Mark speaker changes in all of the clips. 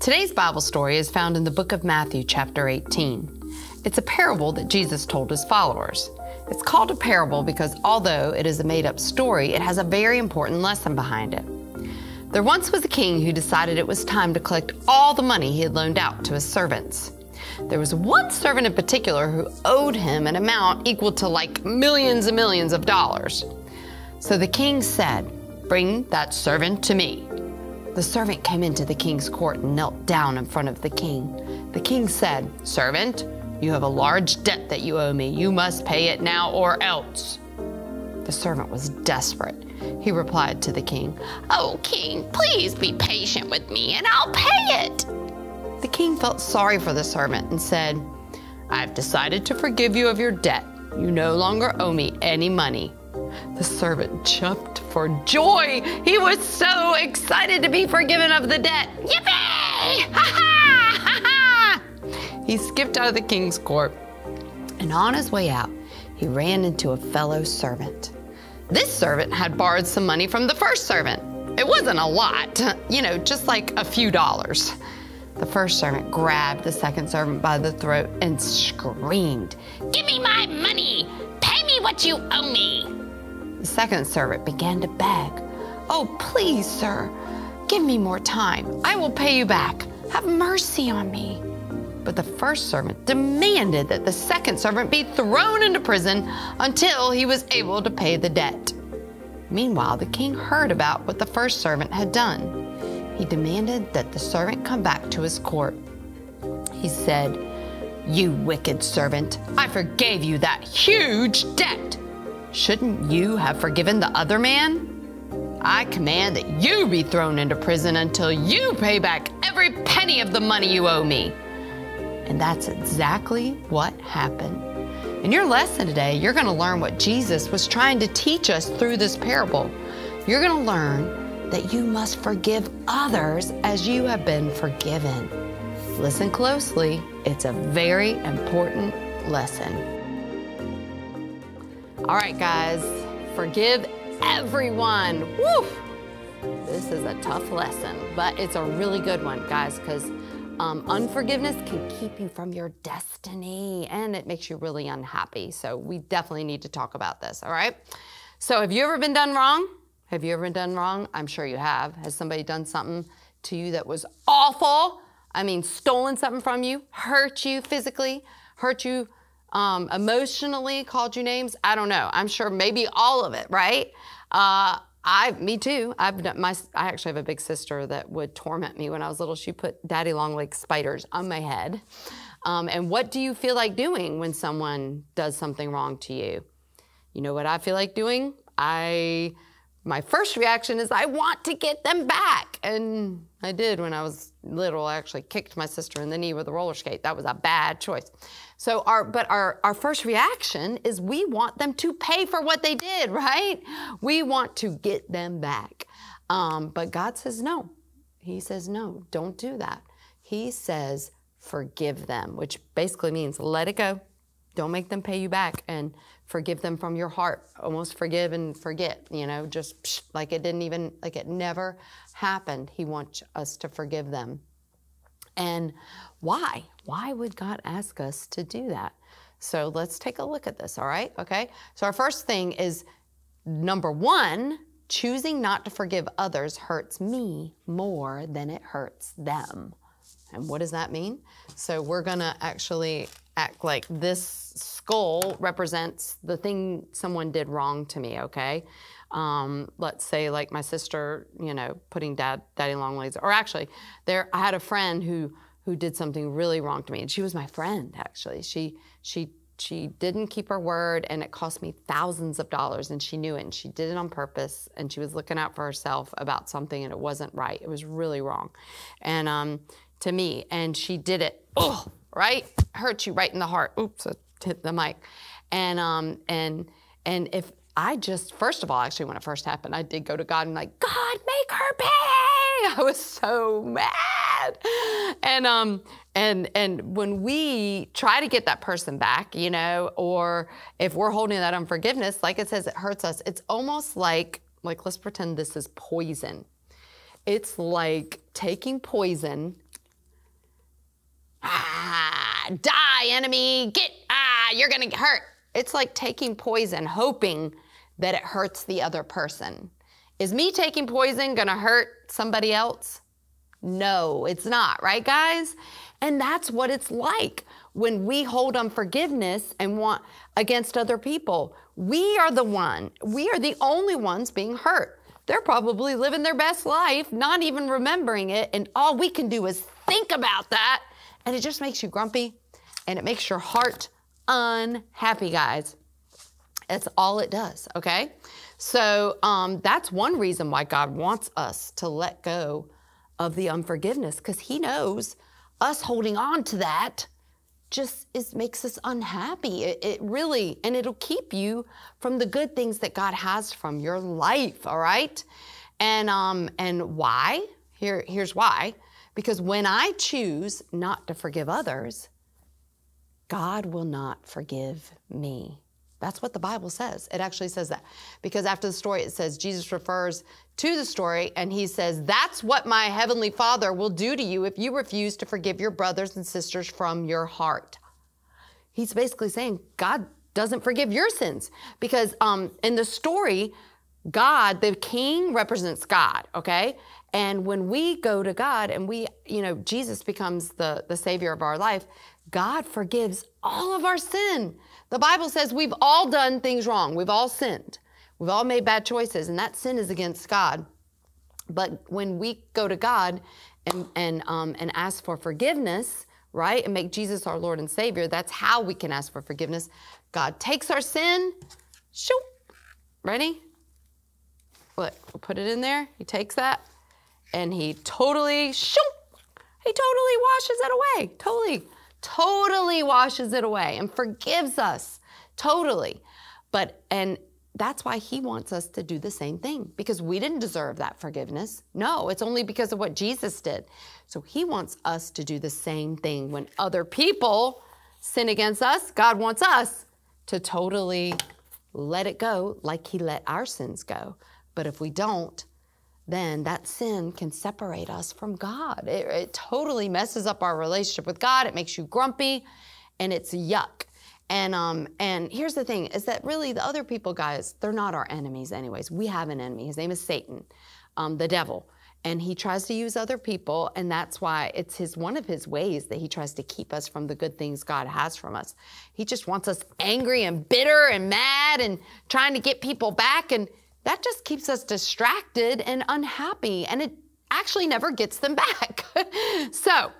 Speaker 1: Today's Bible story is found in the book of Matthew, chapter 18. It's a parable that Jesus told his followers. It's called a parable because although it is a made up story, it has a very important lesson behind it. There once was a king who decided it was time to collect all the money he had loaned out to his servants. There was one servant in particular who owed him an amount equal to like millions and millions of dollars. So the king said, Bring that servant to me. The servant came into the king's court and knelt down in front of the king. The king said, Servant, you have a large debt that you owe me. You must pay it now or else. The servant was desperate. He replied to the king, Oh, king, please be patient with me and I'll pay it. The king felt sorry for the servant and said, I've decided to forgive you of your debt. You no longer owe me any money. The servant jumped for joy. He was so excited to be forgiven of the debt. Yippee! Ha ha! He skipped out of the king's court, and on his way out, he ran into a fellow servant. This servant had borrowed some money from the first servant. It wasn't a lot, you know, just like a few dollars. The first servant grabbed the second servant by the throat and screamed, Give me my money! Pay me what you owe me! The second servant began to beg, Oh, please, sir, give me more time. I will pay you back. Have mercy on me. But the first servant demanded that the second servant be thrown into prison until he was able to pay the debt. Meanwhile, the king heard about what the first servant had done. He demanded that the servant come back to his court. He said, You wicked servant, I forgave you that huge debt. Shouldn't you have forgiven the other man? I command that you be thrown into prison until you pay back every penny of the money you owe me. And that's exactly what happened. In your lesson today, you're going to learn what Jesus was trying to teach us through this parable. You're going to learn that you must forgive others as you have been forgiven. Listen closely, it's a very important lesson. All right, guys, forgive everyone. Woo! This is a tough lesson, but it's a really good one, guys, because um, unforgiveness can keep you from your destiny and it makes you really unhappy. So we definitely need to talk about this, all right? So have you ever been done wrong? Have you ever done wrong? I'm sure you have. Has somebody done something to you that was awful? I mean, stolen something from you, hurt you physically, hurt you um, emotionally called you names. I don't know. I'm sure maybe all of it, right? Uh, I, me too. I've my. I actually have a big sister that would torment me when I was little. She put daddy long leg spiders on my head. Um, and what do you feel like doing when someone does something wrong to you? You know what I feel like doing? I my first reaction is I want to get them back. And I did when I was little. I actually kicked my sister in the knee with a roller skate. That was a bad choice. So our but our, our first reaction is we want them to pay for what they did, right? We want to get them back. Um, but God says no. He says no, don't do that. He says forgive them, which basically means let it go. Don't make them pay you back and forgive them from your heart. Almost forgive and forget, you know, just psh, like it didn't even, like it never happened. He wants us to forgive them. And why? Why would God ask us to do that? So let's take a look at this, all right? Okay. So our first thing is number one, choosing not to forgive others hurts me more than it hurts them. And what does that mean? So we're going to actually act like this skull represents the thing someone did wrong to me, okay? Um, let's say like my sister, you know, putting dad, daddy long legs, or actually there, I had a friend who, who did something really wrong to me and she was my friend actually. She, she, she didn't keep her word and it cost me thousands of dollars and she knew it and she did it on purpose and she was looking out for herself about something and it wasn't right. It was really wrong. And, um, to me and she did it. Oh, right? Hurt you right in the heart. Oops, I hit the mic. And um, and and if I just first of all, actually, when it first happened, I did go to God and like, God, make her pay. I was so mad. And um, and and when we try to get that person back, you know, or if we're holding that unforgiveness, like it says, it hurts us. It's almost like like let's pretend this is poison. It's like taking poison. Ah, die, enemy! Get ah, you're gonna get hurt. It's like taking poison, hoping that it hurts the other person. Is me taking poison gonna hurt somebody else? No, it's not, right, guys? And that's what it's like when we hold unforgiveness and want against other people. We are the one, we are the only ones being hurt. They're probably living their best life, not even remembering it, and all we can do is think about that, and it just makes you grumpy and it makes your heart unhappy, guys. That's all it does, okay? So um, that's one reason why God wants us to let go of the unforgiveness, because He knows us holding on to that just is makes us unhappy. It, it, really, and it'll keep you from the good things that God has from your life. All right, and um, and why? Here, here's why. Because when I choose not to forgive others, God will not forgive me. That's what the Bible says. It actually says that. Because after the story, it says Jesus refers to the story and he says, That's what my heavenly Father will do to you if you refuse to forgive your brothers and sisters from your heart. He's basically saying, God doesn't forgive your sins. Because um, in the story, God, the king represents God, okay? And when we go to God and we, you know, Jesus becomes the, the savior of our life, God forgives all of our sin. The Bible says we've all done things wrong. We've all sinned. We've all made bad choices, and that sin is against God. But when we go to God and, and, um, and ask for forgiveness, right, and make Jesus our Lord and Savior, that's how we can ask for forgiveness. God takes our sin, shoop, ready? What? we'll put it in there. He takes that and he totally, he totally washes it away. Totally totally washes it away and forgives us totally. But, and that's why he wants us to do the same thing because we didn't deserve that forgiveness. No, it's only because of what Jesus did. So he wants us to do the same thing when other people sin against us. God wants us to totally let it go like he let our sins go. But if we don't, then that sin can separate us from God. It, it, totally messes up our relationship with God. It makes you grumpy, and it's yuck. And um, and here's the thing: is that really the other people, guys, they're not our enemies, anyways. We have an enemy. His name is Satan, um, the devil, and he tries to use other people, and that's why it's his one of his ways that he tries to keep us from the good things God has from us. He just wants us angry and bitter and mad and trying to get people back and that just keeps us distracted and unhappy, and it actually never gets them back. so,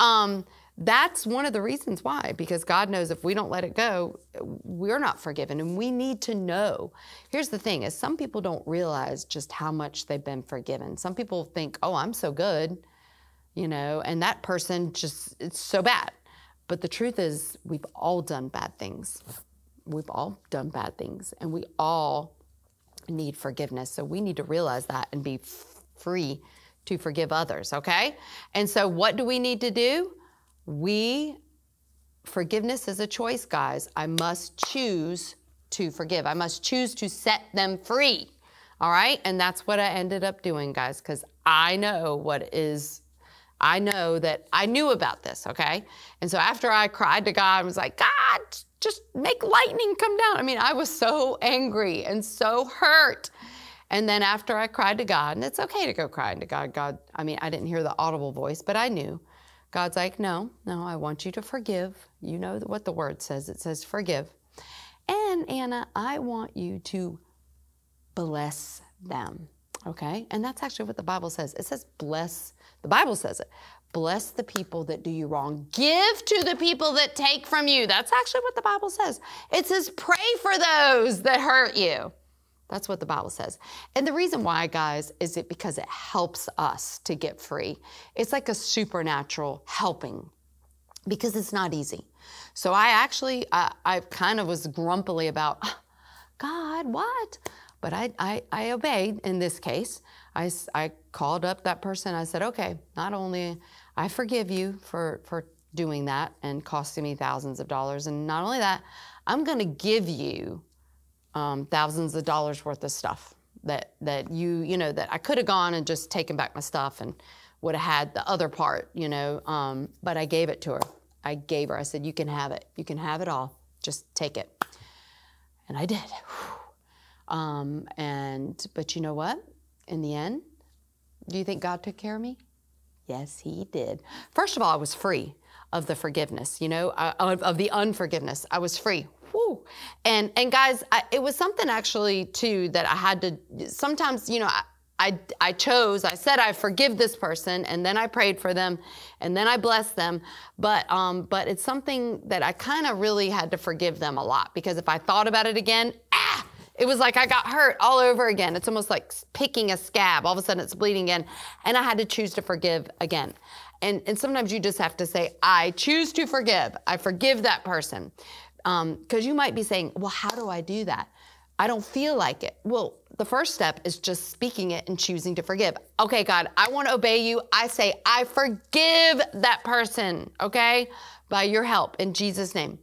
Speaker 1: um, that's one of the reasons why, because God knows if we don't let it go, we're not forgiven, and we need to know. Here's the thing: is some people don't realize just how much they've been forgiven. Some people think, "Oh, I'm so good," you know, and that person just it's so bad. But the truth is, we've all done bad things. We've all done bad things, and we all need forgiveness. So we need to realize that and be free to forgive others, okay? And so what do we need to do? We, forgiveness is a choice, guys. I must choose to forgive. I must choose to set them free. All right? And that's what I ended up doing, guys, because I know what is, I know that I knew about this, okay? And so after I cried to God, I was like, God, just make lightning come down. I mean, I was so angry and so hurt. And then after I cried to God, and it's okay to go crying to God, God, I mean, I didn't hear the audible voice, but I knew. God's like, no, no, I want you to forgive. You know what the word says it says forgive. And Anna, I want you to bless them. Okay? And that's actually what the Bible says. It says bless, the Bible says it. Bless the people that do you wrong. Give to the people that take from you. That's actually what the Bible says. It says pray for those that hurt you. That's what the Bible says. And the reason why, guys, is it because it helps us to get free. It's like a supernatural helping because it's not easy. So I actually, I, I kind of was grumpily about, ah, God, what? But I, I, I obeyed in this case. I, I called up that person. I said, okay, not only I forgive you for, for doing that and costing me thousands of dollars. And not only that, I'm going to give you um, thousands of dollars worth of stuff that that you you know that I could have gone and just taken back my stuff and would have had the other part, you know. Um, but I gave it to her. I gave her. I said, "You can have it. You can have it all. Just take it." And I did. Um, and but you know what? In the end, do you think God took care of me? Yes, He did. First of all, I was free of the forgiveness. You know, uh, of, of the unforgiveness. I was free. Woo. And and guys, I, it was something actually too that I had to. Sometimes, you know. I, I, I chose, I said I forgive this person, and then I prayed for them, and then I blessed them. But um, but it's something that I kind of really had to forgive them a lot because if I thought about it again, it was like I got hurt all over again. It's almost like picking a scab. All of a sudden, it's bleeding again, and I had to choose to forgive again. And and sometimes you just have to say, I choose to forgive. I forgive that person, because um, you might be saying, well, how do I do that? I don't feel like it. Well, the first step is just speaking it and choosing to forgive. Okay, God, I want to obey you. I say, I forgive that person, okay, by your help in Jesus' name.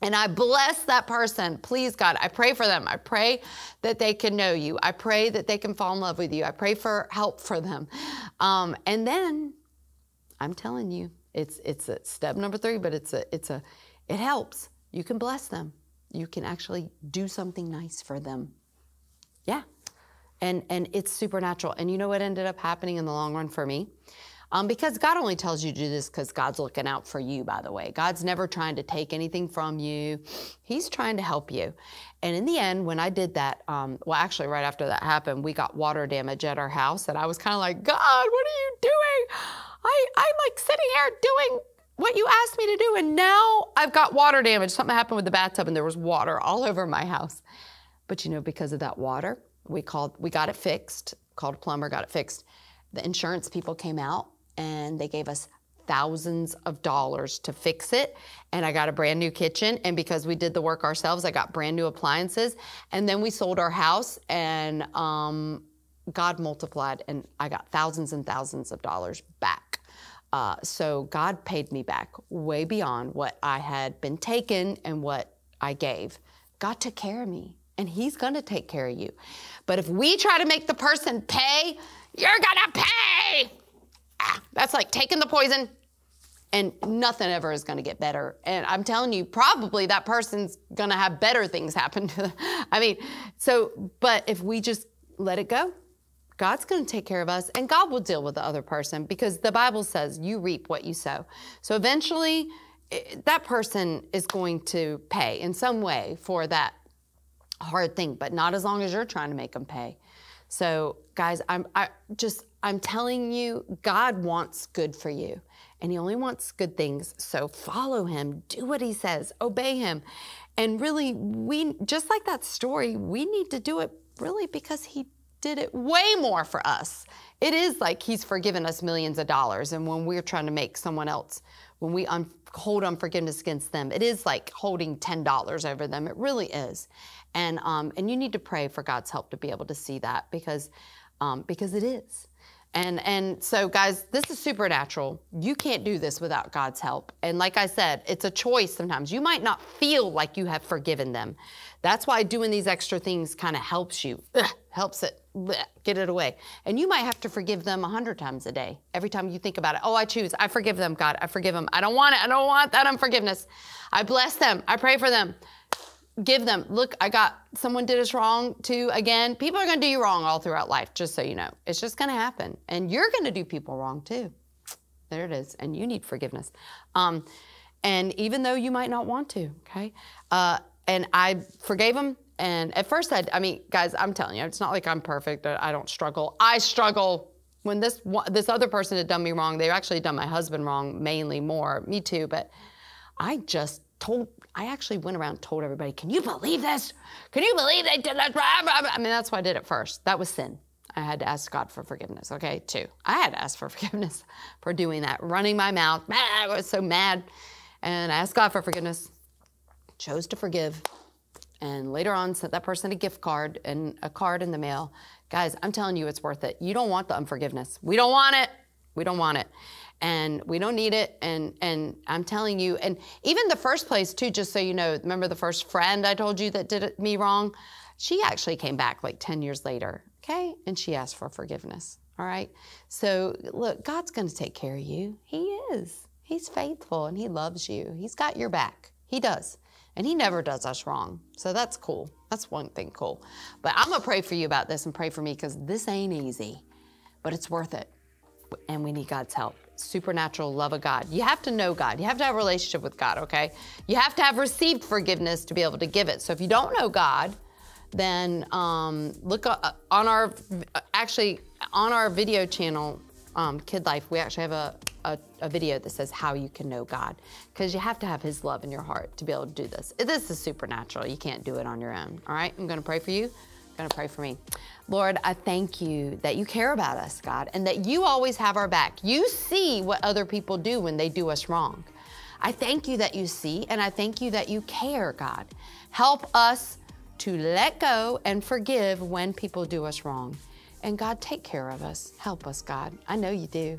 Speaker 1: And I bless that person. Please, God, I pray for them. I pray that they can know you. I pray that they can fall in love with you. I pray for help for them. Um, and then I'm telling you, it's it's a step number three, but it's a it's a it helps. You can bless them you can actually do something nice for them. Yeah. And, and it's supernatural. And you know what ended up happening in the long run for me? Um, because God only tells you to do this because God's looking out for you, by the way. God's never trying to take anything from you. He's trying to help you. And in the end, when I did that, um, well, actually, right after that happened, we got water damage at our house. And I was kind of like, God, what are you doing? I, I'm like sitting here doing what you asked me to do. And now I've got water damage. Something happened with the bathtub and there was water all over my house. But you know, because of that water, we called, we got it fixed, called a plumber, got it fixed. The insurance people came out and they gave us thousands of dollars to fix it. And I got a brand new kitchen. And because we did the work ourselves, I got brand new appliances. And then we sold our house and um, God multiplied and I got thousands and thousands of dollars back. Uh, so God paid me back way beyond what I had been taken and what I gave. God took care of me, and He's going to take care of you. But if we try to make the person pay, you're to pay. Ah, that's like taking the poison, and nothing ever is going to get better. And I'm telling you, probably that person's going to have better things happen to them. I mean, so, but if we just let it go, God's going to take care of us and God will deal with the other person because the Bible says you reap what you sow. So eventually, that person is going to pay in some way for that hard thing, but not as long as you're trying to make them pay. So, guys, I'm I just I'm telling you, God wants good for you, and He only wants good things. So follow Him, do what He says, obey Him, and really, we just like that story, we need to do it really because He did it way more for us. It is like he's forgiven us millions of dollars. And when we're trying to make someone else, when we un- hold unforgiveness against them, it is like holding $10 over them. It really is. And, um, and you need to pray for God's help to be able to see that because, um, because it is. And, and so, guys, this is supernatural. You can't do this without God's help. And like I said, it's a choice sometimes. You might not feel like you have forgiven them. That's why doing these extra things kind of helps you, Ugh, helps it get it away. And you might have to forgive them a hundred times a day. Every time you think about it, oh, I choose, I forgive them, God, I forgive them. I don't want it. I don't want that unforgiveness. I bless them. I pray for them give them, look, I got someone did us wrong too. Again, people are going to do you wrong all throughout life, just so you know. It's just going to happen. And you're going to do people wrong too. There it is. And you need forgiveness. Um, and even though you might not want to, okay? Uh, and I forgave them. And at first, I, I mean, guys, I'm telling you, it's not like I'm perfect. I don't struggle. I struggle when this this other person had done me wrong. They actually done my husband wrong, mainly more. Me too, but I just told I actually went around and told everybody, can you believe this? Can you believe they did that? I mean, that's why I did it first. That was sin. I had to ask God for forgiveness, okay, too. I had to ask for forgiveness for doing that, running my mouth. I was so mad. And I asked God for forgiveness, chose to forgive, and later on sent that person a gift card and a card in the mail. Guys, I'm telling you, it's worth it. You don't want the unforgiveness. We don't want it. We don't want it. And we don't need it. And and i'm telling you and even the first place too just so you know remember the first friend i told you that did me wrong? She actually came back like 10 years later okay? And she asked for forgiveness all right? So look god's going to take care of you. He is. He's faithful and he loves you. He's got your back. He does. And he never does us wrong. So that's cool. That's one thing cool. But i'm to pray for you about this and pray for me because this ain't easy but it's worth it. And we need god's help supernatural love of God. You have to know God. You have to have a relationship with God, okay? You have to have received forgiveness to be able to give it. So if you don't know God, then um, look uh, on our, actually, on our video channel, um, Kid Life, we actually have a, a, a, video that says how you can know God. Because you have to have His love in your heart to be able to do this. This is supernatural. You can't do it on your own, all right? I'm going to pray for you going to pray for me. Lord, I thank you that you care about us, God, and that you always have our back. You see what other people do when they do us wrong. I thank you that you see, and I thank you that you care, God. Help us to let go and forgive when people do us wrong. And God, take care of us. Help us, God. I know you do.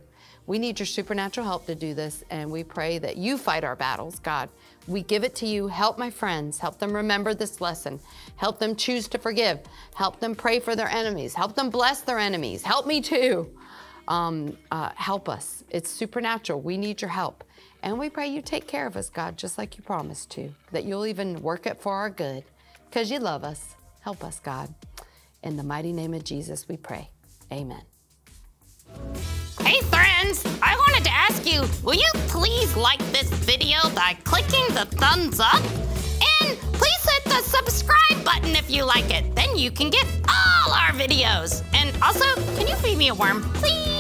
Speaker 1: We need your supernatural help to do this, and we pray that you fight our battles, God. We give it to you. Help my friends. Help them remember this lesson. Help them choose to forgive. Help them pray for their enemies. Help them bless their enemies. Help me too. Um, uh, help us. It's supernatural. We need your help. And we pray you take care of us, God, just like you promised to, that you'll even work it for our good because you love us. Help us, God. In the mighty name of Jesus, we pray. Amen.
Speaker 2: Hey friends, I wanted to ask you, will you please like this video by clicking the thumbs up? And please hit the subscribe button if you like it, then you can get all our videos. And also, can you feed me a worm, please?